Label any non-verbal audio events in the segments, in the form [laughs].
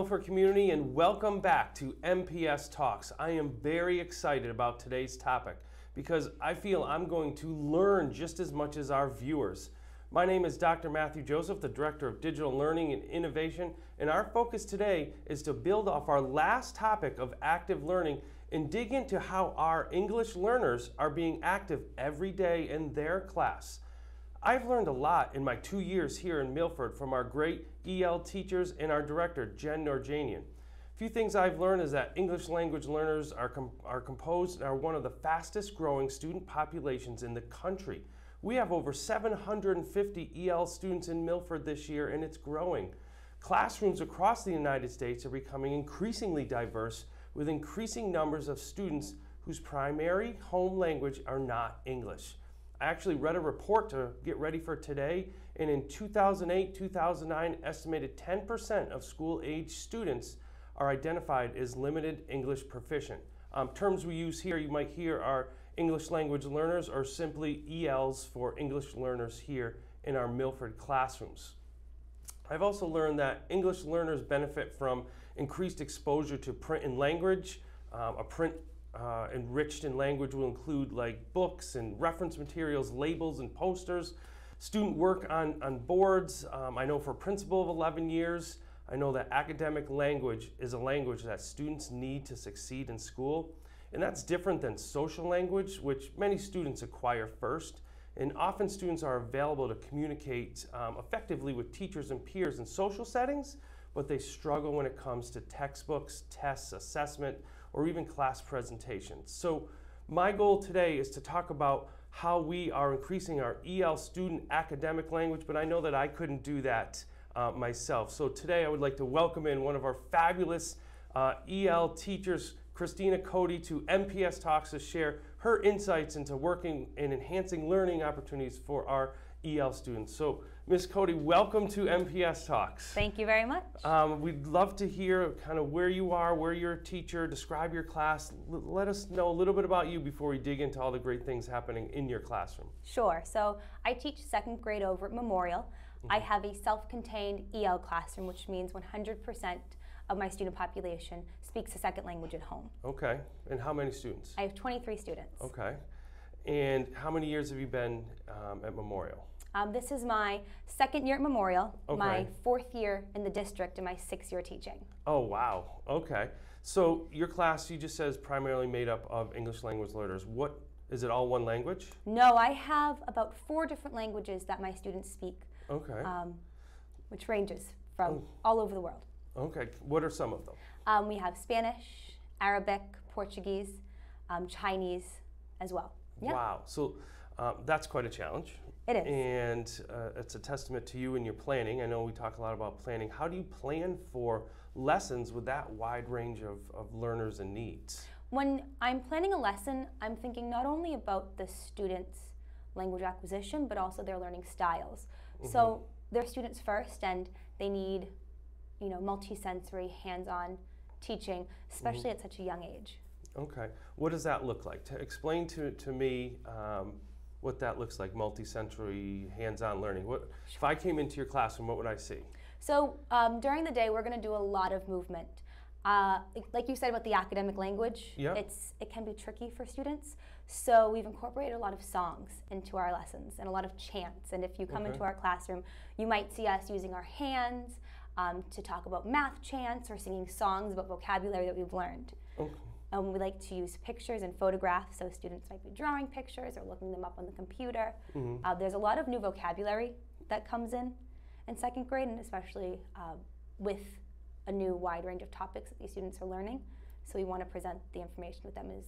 Milford community, and welcome back to MPS Talks. I am very excited about today's topic because I feel I'm going to learn just as much as our viewers. My name is Dr. Matthew Joseph, the Director of Digital Learning and Innovation, and our focus today is to build off our last topic of active learning and dig into how our English learners are being active every day in their class. I've learned a lot in my two years here in Milford from our great EL teachers and our director, Jen Norjanian. A few things I've learned is that English language learners are, com are composed and are one of the fastest growing student populations in the country. We have over 750 EL students in Milford this year and it's growing. Classrooms across the United States are becoming increasingly diverse with increasing numbers of students whose primary home language are not English. I actually read a report to get ready for today, and in 2008 2009, estimated 10% of school age students are identified as limited English proficient. Um, terms we use here you might hear are English language learners or simply ELs for English learners here in our Milford classrooms. I've also learned that English learners benefit from increased exposure to print and language, um, a print uh, enriched in language will include like books and reference materials, labels and posters, student work on, on boards. Um, I know for a principal of 11 years, I know that academic language is a language that students need to succeed in school. And that's different than social language, which many students acquire first. And often students are available to communicate um, effectively with teachers and peers in social settings, but they struggle when it comes to textbooks, tests, assessment, or even class presentations. So my goal today is to talk about how we are increasing our EL student academic language, but I know that I couldn't do that uh, myself. So today I would like to welcome in one of our fabulous uh, EL teachers, Christina Cote, to MPS Talks to share her insights into working and enhancing learning opportunities for our EL students. So Ms. Cote, welcome to MPS Talks. Thank you very much. Um, we'd love to hear kind of where you are, where you're a teacher, describe your class. L let us know a little bit about you before we dig into all the great things happening in your classroom. Sure. So I teach second grade over at Memorial. Mm -hmm. I mm-hmm. have a self-contained EL classroom, which means 100% of my student population speaks a second language at home. Okay. And how many students? I have 23 students. Okay. And how many years have you been um, at Memorial? Um, this is my second year at Memorial, okay. my fourth year in the district, and my sixth year teaching. Oh, wow. Okay. So your class, you just says primarily made up of English language learners. What is it all one language? No, I have about four different languages that my students speak. Okay. Um, which ranges from oh. all over the world. Okay. What are some of them? Um, we have Spanish, Arabic, Portuguese, um, Chinese as well. Yeah. Wow. So um, that's quite a challenge. It is. And uh, it's a testament to you and your planning. I know we talk a lot about planning. How do you plan for lessons with that wide range of, of learners and needs? When I'm planning a lesson, I'm thinking not only about the students' language acquisition, but also their learning styles. Mm -hmm. So they're students first, and they need, you know, multisensory, hands-on teaching, especially mm -hmm. at such a young age. Okay. What does that look like? To explain to, to me um, what that looks like, multi-sensory, hands-on learning. What, if I came into your classroom, what would I see? So um, during the day, we're going to do a lot of movement. Uh, like you said about the academic language, yep. it's it can be tricky for students. So we've incorporated a lot of songs into our lessons and a lot of chants. And if you come okay. into our classroom, you might see us using our hands um, to talk about math chants or singing songs about vocabulary that we've learned. Okay. Um, we like to use pictures and photographs, so students might be drawing pictures or looking them up on the computer. Mm-hmm. Uh, there's a lot of new vocabulary that comes in in second grade, and especially uh, with a new wide range of topics that these students are learning. So we want to present the information with them as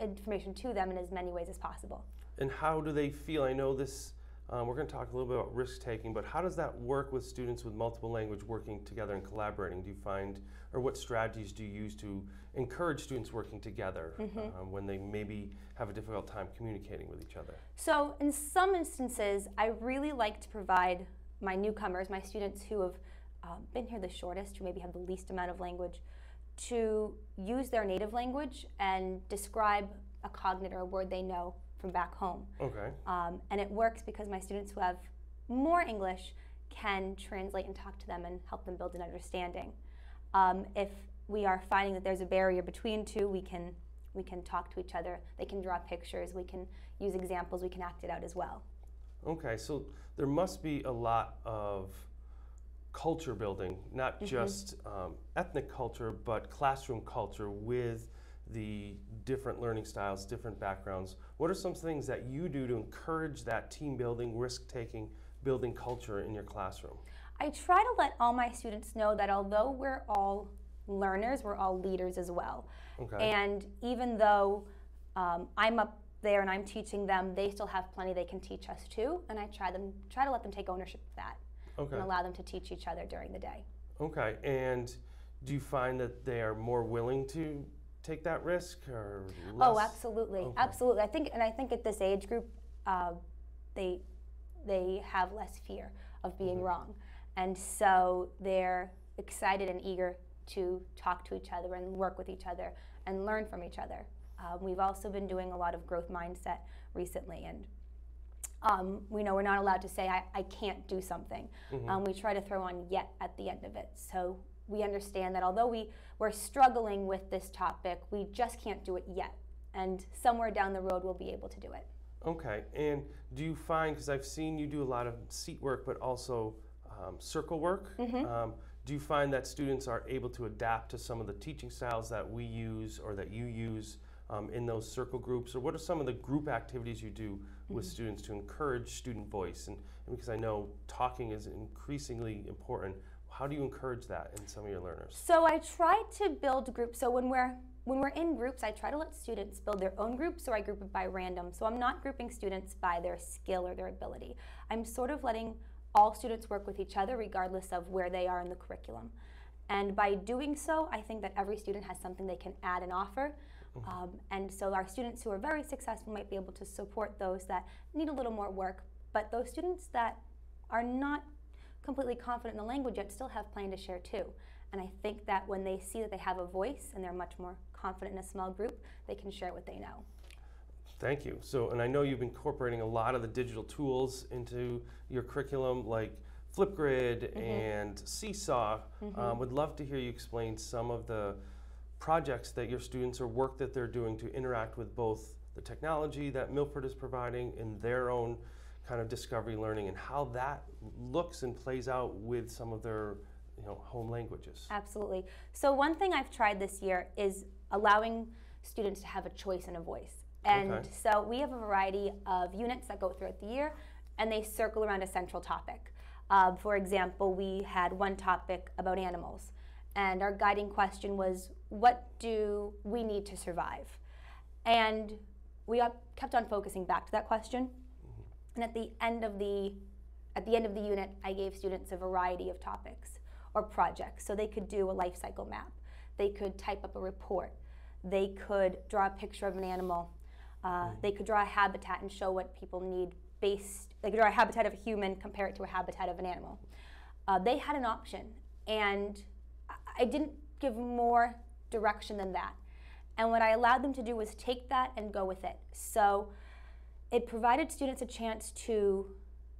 information to them in as many ways as possible. And how do they feel? I know this um, we're going to talk a little bit about risk taking, but how does that work with students with multiple language working together and collaborating? Do you find, or what strategies do you use to encourage students working together mm-hmm. um, when they maybe have a difficult time communicating with each other? So, in some instances, I really like to provide my newcomers, my students who have uh, been here the shortest, who maybe have the least amount of language, to use their native language and describe a cognate or a word they know from back home. Okay. Um, and it works because my students who have more English can translate and talk to them and help them build an understanding. Um, if we are finding that there's a barrier between two, we can we can talk to each other. They can draw pictures. We can use examples. We can act it out as well. Okay, so there must be a lot of culture building, not Mhm. just um, ethnic culture, but classroom culture with the different learning styles, different backgrounds. What are some things that you do to encourage that team building, risk taking, building culture in your classroom? I try to let all my students know that although we're all learners, we're all leaders as well. Okay. And even though um, I'm up there and I'm teaching them, they still have plenty they can teach us too. And I try them try to let them take ownership of that okay. and allow them to teach each other during the day. Okay. And do you find that they are more willing to take that risk or less? Oh, absolutely, Okay. absolutely. I think, and I think at this age group, uh, they they have less fear of being Mhm. wrong, and so they're excited and eager to talk to each other and work with each other and learn from each other. Um, we've also been doing a lot of growth mindset recently, and um, we know we're not allowed to say I, I can't do something. Mhm. Um, we try to throw on yet at the end of it. So we understand that although we, we're struggling with this topic, we just can't do it yet. And somewhere down the road, we'll be able to do it. Okay, and do you find, because I've seen you do a lot of seat work, but also um, circle work, Mhm. um, do you find that students are able to adapt to some of the teaching styles that we use or that you use um, in those circle groups? Or what are some of the group activities you do with Mhm. students to encourage student voice? And, and because I know talking is increasingly important, how do you encourage that in some of your learners? So I try to build groups. So when we're when we're in groups, I try to let students build their own groups, or I group it by random. So I'm not grouping students by their skill or their ability. I'm sort of letting all students work with each other, regardless of where they are in the curriculum. And by doing so, I think that every student has something they can add and offer. Mhm. Um, and so our students who are very successful might be able to support those that need a little more work. But those students that are not completely confident in the language yet still have plenty to share too. And I think that when they see that they have a voice and they're much more confident in a small group, they can share what they know. Thank you. So, and I know you've been incorporating a lot of the digital tools into your curriculum, like Flipgrid Mhm. and Seesaw. Mhm. Um, would love to hear you explain some of the projects that your students or work that they're doing to interact with both the technology that Milford is providing in their own kind of discovery learning and how that looks and plays out with some of their you know home languages. Absolutely. So one thing I've tried this year is allowing students to have a choice and a voice. And Okay. so we have a variety of units that go throughout the year, and they circle around a central topic. Uh, for example, we had one topic about animals, and our guiding question was, "What do we need to survive?" And we kept on focusing back to that question. And at the end of the at the end of the unit, I gave students a variety of topics or projects. So they could do a life cycle map, they could type up a report, they could draw a picture of an animal, uh, they could draw a habitat and show what people need based. They could draw a habitat of a human, compare it to a habitat of an animal. Uh, they had an option, and I- I didn't give more direction than that. And what I allowed them to do was take that and go with it. So it provided students a chance to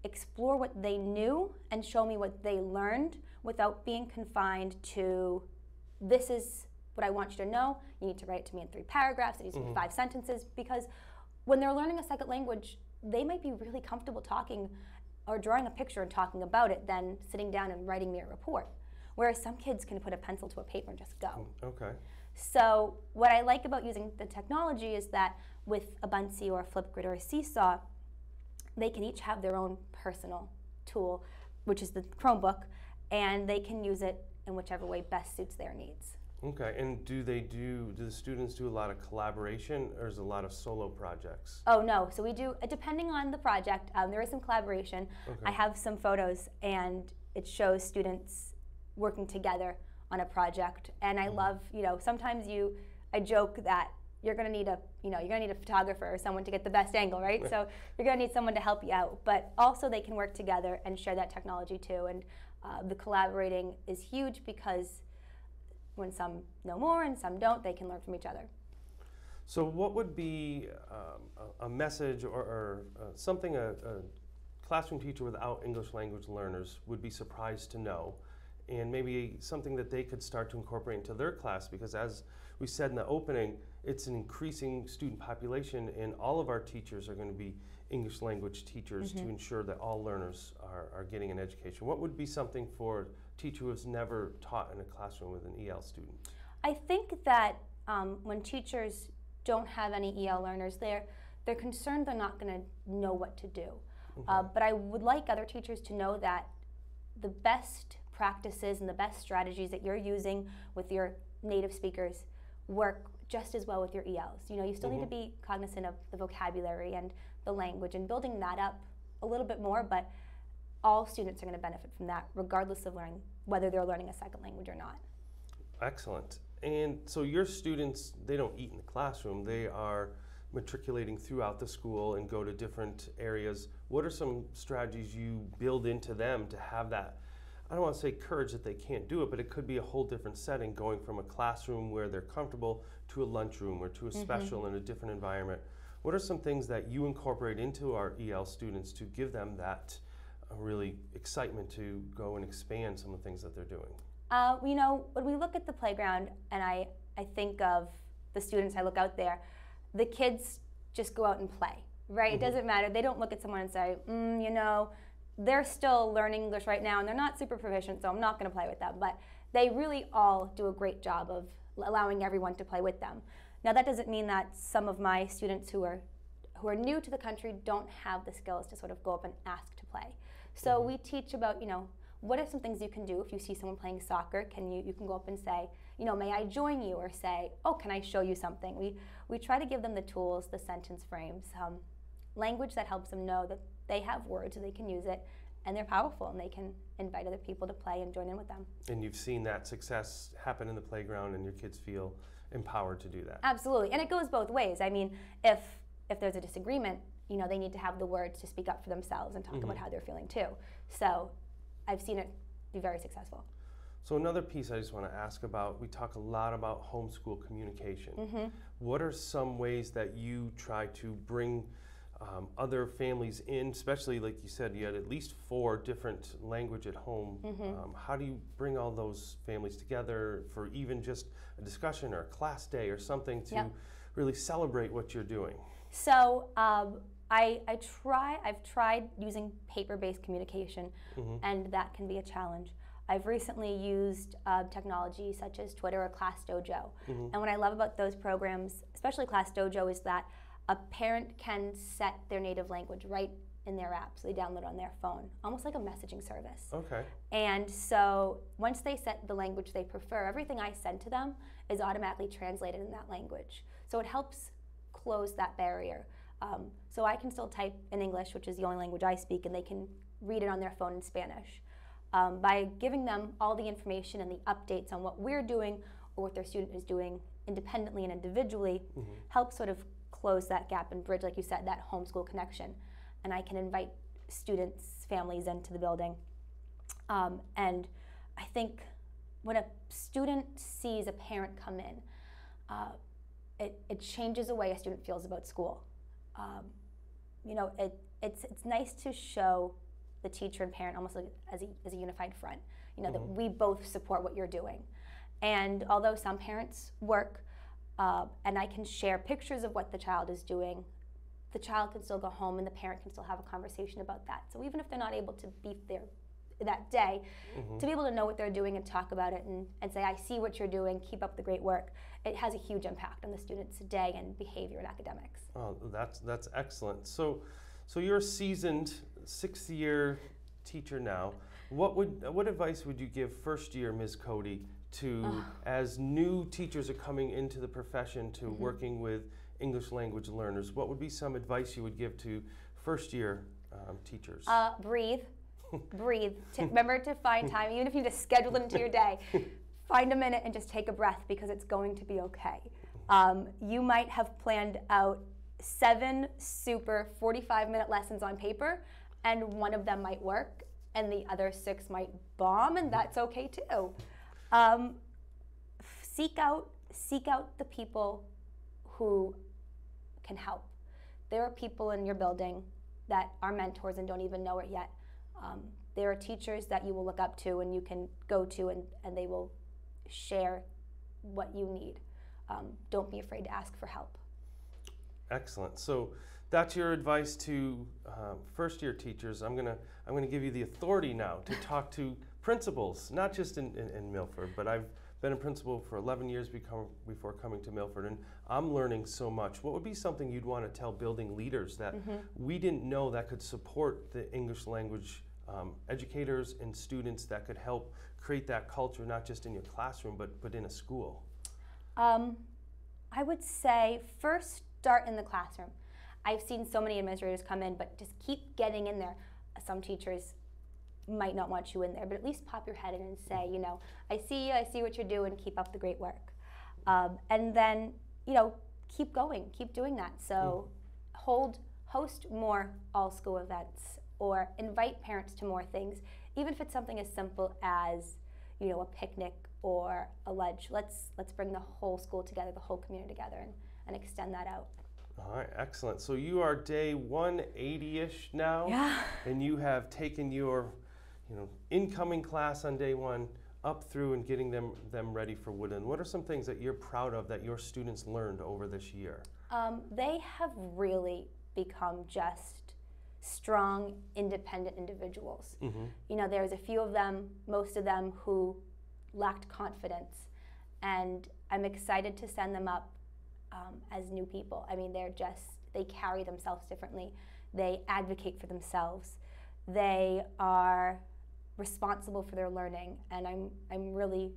explore what they knew and show me what they learned without being confined to this is what I want you to know. You need to write it to me in three paragraphs, it needs to be Mhm. five sentences. Because when they're learning a second language, they might be really comfortable talking or drawing a picture and talking about it than sitting down and writing me a report. Whereas some kids can put a pencil to a paper and just go. Okay. So what I like about using the technology is that with a Buncee or a Flipgrid or a Seesaw, they can each have their own personal tool, which is the Chromebook, and they can use it in whichever way best suits their needs. Okay. And do they do? Do the students do a lot of collaboration, or is it a lot of solo projects? Oh no, so we do depending on the project. Um, there is some collaboration. Okay. I have some photos, and it shows students working together on a project. And I Mhm. love, you know, sometimes you, I joke that you're going to need a, you know, you're going to need a photographer or someone to get the best angle, right? Right. So you're going to need someone to help you out. But also they can work together and share that technology too. And uh, the collaborating is huge because when some know more and some don't, they can learn from each other. So, what would be um, a, a message or, or uh, something a, a classroom teacher without English language learners would be surprised to know? And maybe something that they could start to incorporate into their class because as we said in the opening, it's an increasing student population and all of our teachers are going to be English language teachers to ensure that all learners are, are getting an education. What would be something for a teacher who has never taught in a classroom with an EL student? I think that um, when teachers don't have any EL learners, they're they're concerned they're not going to know what to do. Uh, but I would like other teachers to know that the best practices and the best strategies that you're using with your native speakers work just as well with your ELs. You know, you still need to mm-hmm. be cognizant of the vocabulary and the language and building that up a little bit more, but all students are going to benefit from that regardless of learning whether they're learning a second language or not. Excellent. And so your students, they don't eat in the classroom, they are matriculating throughout the school and go to different areas. What are some strategies you build into them to have that? I don't want to say courage that they can't do it, but it could be a whole different setting going from a classroom where they're comfortable to a lunchroom or to a special in a different environment. What are some things that you incorporate into our EL students to give them that uh, really excitement to go and expand some of the things that they're doing? Uh, you know, when we look at the playground and I, I think of the students I look out there, the kids just go out and play, right? It doesn't matter. They don't look at someone and say, mm, you know, they're still learning English right now and they're not super proficient, so I'm not going to play with them. But they really all do a great job of allowing everyone to play with them. Now, that doesn't mean that some of my students who are who are new to the country don't have the skills to sort of go up and ask to play. So we teach about, you know, what are some things you can do if you see someone playing soccer? Can you you can go up and say, you know, may I join you, or say, oh, can I show you something? We we try to give them the tools, the sentence frames, um, language that helps them know that they have words they can use it, and they're powerful and they can invite other people to play and join in with them. And you've seen that success happen in the playground, and your kids feel empowered to do that. Absolutely, and it goes both ways. I mean, if if there's a disagreement, you know, they need to have the words to speak up for themselves and talk about how they're feeling too. So, I've seen it be very successful. So, another piece I just want to ask about we talk a lot about homeschool communication. Mm-hmm. What are some ways that you try to bring um, other families in, especially like you said, you had at least four different language at home. Mm-hmm. Um, how do you bring all those families together for even just a discussion or a class day or something to Yep. really celebrate what you're doing? So um, I, I try. I've tried using paper-based communication, and that can be a challenge. I've recently used uh, technology such as Twitter or Class Dojo, and what I love about those programs, especially Class Dojo, is that a parent can set their native language right in their app, so they download on their phone, almost like a messaging service. Okay. And so once they set the language they prefer, everything I send to them is automatically translated in that language. So it helps close that barrier. Um, so I can still type in English, which is the only language I speak, and they can read it on their phone in Spanish. Um, by giving them all the information and the updates on what we're doing or what their student is doing independently and individually, helps sort of close that gap and bridge, like you said, that homeschool connection. And I can invite students, families into the building. Um, and I think when a student sees a parent come in, uh, it, it changes the way a student feels about school. Um, you know, it, it's, it's nice to show the teacher and parent almost like as a, as a unified front, you know, that we both support what you're doing. And although some parents work, uh, and I can share pictures of what the child is doing, the child can still go home and the parent can still have a conversation about that. So even if they're not able to be there that day, to be able to know what they're doing and talk about it and, and say, I see what you're doing, keep up the great work, it has a huge impact on the student's day and behavior and academics. Oh, that's that's excellent. So, so you're a seasoned sixth year teacher now. What would what advice would you give first year Ms. Cote to as new teachers are coming into the profession to working with English language learners? What would be some advice you would give to first year um, teachers? Uh, breathe, [laughs] breathe. Remember to find time, even if you just schedule it into your day. [laughs] Find a minute and just take a breath because it's going to be okay. Um, you might have planned out seven super 45 minute lessons on paper, and one of them might work, and the other six might bomb, and that's okay too. Um, seek out seek out the people who can help. There are people in your building that are mentors and don't even know it yet. Um, there are teachers that you will look up to and you can go to and, and they will share what you need. Um, don't be afraid to ask for help. Excellent. So that's your advice to um, first year teachers. I'm gonna I'm gonna give you the authority now to talk to principals, not just in, in, in, Milford, but I've been a principal for 11 years become, before coming to Milford, and I'm learning so much. What would be something you'd want to tell building leaders that mm-hmm. we didn't know that could support the English language um, educators and students that could help create that culture, not just in your classroom, but, but in a school? Um, I would say first start in the classroom. I've seen so many administrators come in, but just keep getting in there. Some teachers might not want you in there, but at least pop your head in and say, you know, I see you, I see what you're doing, keep up the great work. Um, and then, you know, keep going, keep doing that. So mm. hold, host more all school events or invite parents to more things, even if it's something as simple as, you know, a picnic or a lunch. Let's, let's bring the whole school together, the whole community together and, and extend that out. All right, excellent. So you are day 180-ish now, yeah. and you have taken your you know, incoming class on day one up through and getting them, them ready for Woodland. What are some things that you're proud of that your students learned over this year? Um, they have really become just strong, independent individuals. Mm-hmm. You know, there's a few of them, most of them, who lacked confidence. And I'm excited to send them up um, as new people. I mean, they're just, they carry themselves differently. They advocate for themselves. They are responsible for their learning, and I'm, I'm really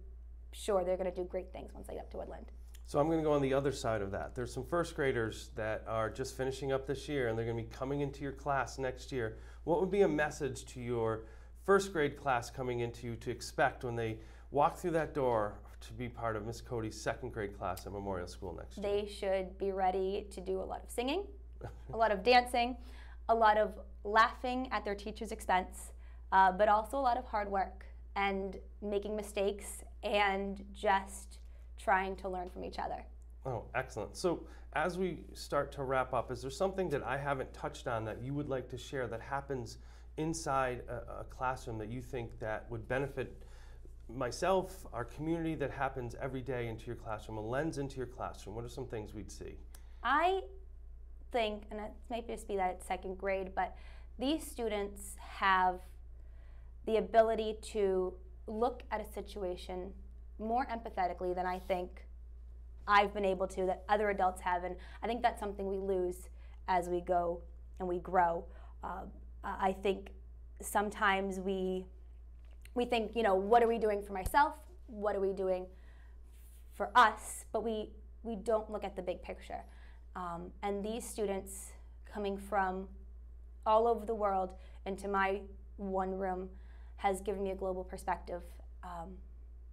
sure they're going to do great things once they get up to Woodland. So I'm going to go on the other side of that. There's some first graders that are just finishing up this year and they're going to be coming into your class next year. What would be a message to your first grade class coming into you to expect when they walk through that door to be part of Miss Cote's second grade class at Memorial School next year? They should be ready to do a lot of singing, a lot of dancing, a lot of laughing at their teacher's expense, uh, but also a lot of hard work and making mistakes and just trying to learn from each other. Oh, excellent. So, as we start to wrap up, is there something that I haven't touched on that you would like to share that happens inside a, a classroom that you think that would benefit myself, our community that happens every day into your classroom, a lens into your classroom? What are some things we'd see? I think, and it might just be that it's second grade, but these students have the ability to look at a situation more empathetically than I think I've been able to, that other adults have. And I think that's something we lose as we go and we grow. Uh, I think sometimes we we think, you know, what are we doing for myself? What are we doing for us? But we we don't look at the big picture. Um, and these students coming from all over the world into my one room has given me a global perspective um,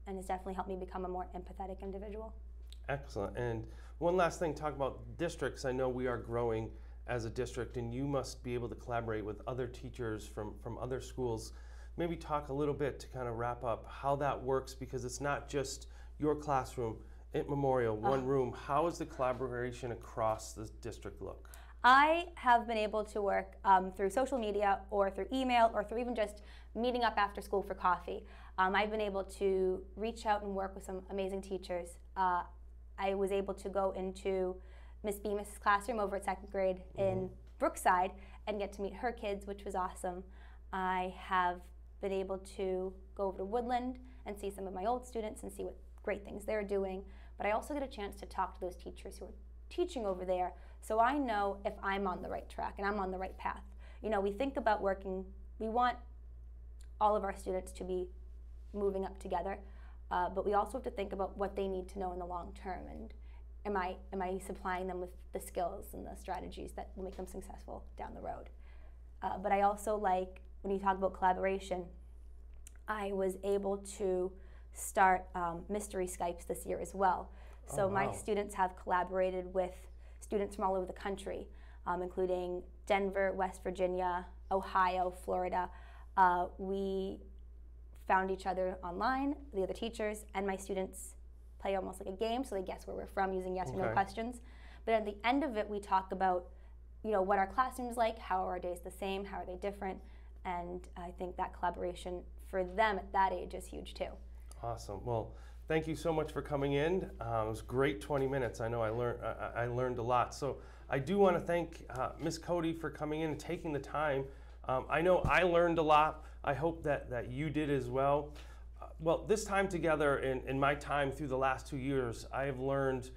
and has definitely helped me become a more empathetic individual. Excellent. And one last thing, talk about districts. I know we are growing as a district, and you must be able to collaborate with other teachers from, from other schools. Maybe talk a little bit to kind of wrap up how that works because it's not just your classroom at Memorial, one uh, room. How does the collaboration across the district look? I have been able to work um, through social media or through email or through even just meeting up after school for coffee. Um, I've been able to reach out and work with some amazing teachers. Uh, I was able to go into Miss Bemis' classroom over at second grade mm-hmm. in Brookside and get to meet her kids, which was awesome. I have been able to go over to Woodland and see some of my old students and see what great things they're doing. But I also get a chance to talk to those teachers who are teaching over there so I know if I'm on the right track and I'm on the right path. You know, we think about working, we want all of our students to be moving up together, uh, but we also have to think about what they need to know in the long term and am I, am I supplying them with the skills and the strategies that will make them successful down the road. Uh, but I also like, when you talk about collaboration, I was able to start um, mystery Skypes this year as well. So oh, wow. my students have collaborated with students from all over the country, um, including Denver, West Virginia, Ohio, Florida, uh, we found each other online, the other teachers, and my students play almost like a game, so they guess where we're from using yes okay. or no questions. But at the end of it, we talk about, you know, what our classroom's like, how are our days the same, how are they different, and I think that collaboration for them at that age is huge too. Awesome. Well, thank you so much for coming in. Uh, it was great 20 minutes. I know I learned I, I learned a lot. So I do want to thank uh, Miss Cote for coming in and taking the time. Um, I know I learned a lot. I hope that that you did as well. Uh, well, this time together in, in my time through the last two years, I have learned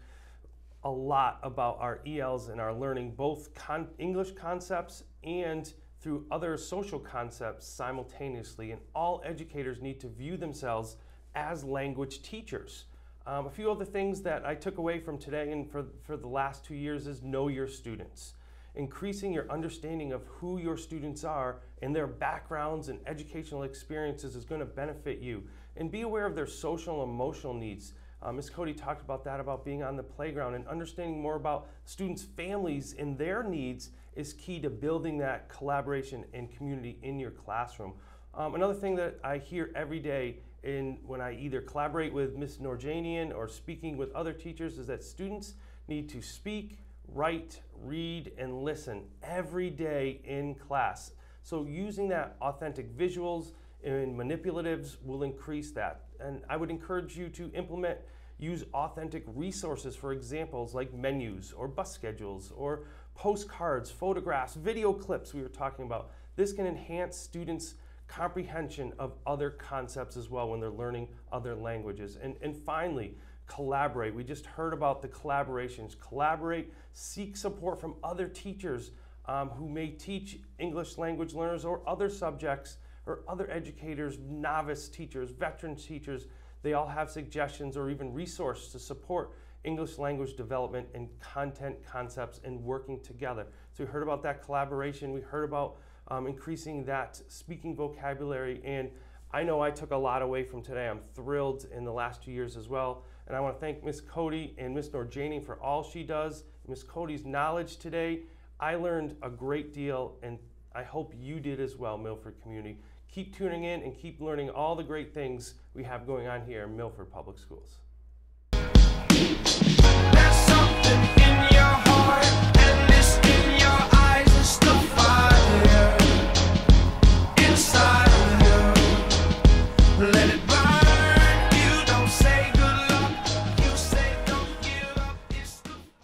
a lot about our ELs and our learning, both con- English concepts and through other social concepts simultaneously. And all educators need to view themselves as language teachers. Um, a few other things that I took away from today and for, for the last two years is know your students. Increasing your understanding of who your students are and their backgrounds and educational experiences is going to benefit you. And be aware of their social and emotional needs. Uh, Ms. Cote talked about that, about being on the playground and understanding more about students' families and their needs is key to building that collaboration and community in your classroom. Um, another thing that I hear every day in when I either collaborate with Ms. Norjanian or speaking with other teachers is that students need to speak, write, read, and listen every day in class. So using that authentic visuals and manipulatives will increase that. And I would encourage you to implement use authentic resources for examples like menus or bus schedules or postcards, photographs, video clips we were talking about. This can enhance students' comprehension of other concepts as well when they're learning other languages. And, and finally, collaborate. We just heard about the collaborations. Collaborate, seek support from other teachers um, who may teach English language learners or other subjects or other educators, novice teachers, veteran teachers. They all have suggestions or even resources to support English language development and content concepts and working together. So we heard about that collaboration. We heard about um, increasing that speaking vocabulary. And I know I took a lot away from today. I'm thrilled in the last two years as well. And I want to thank Miss Cote and Miss Norjani for all she does. Miss Cote's knowledge today, I learned a great deal, and I hope you did as well, Milford community. Keep tuning in and keep learning all the great things we have going on here in Milford Public Schools.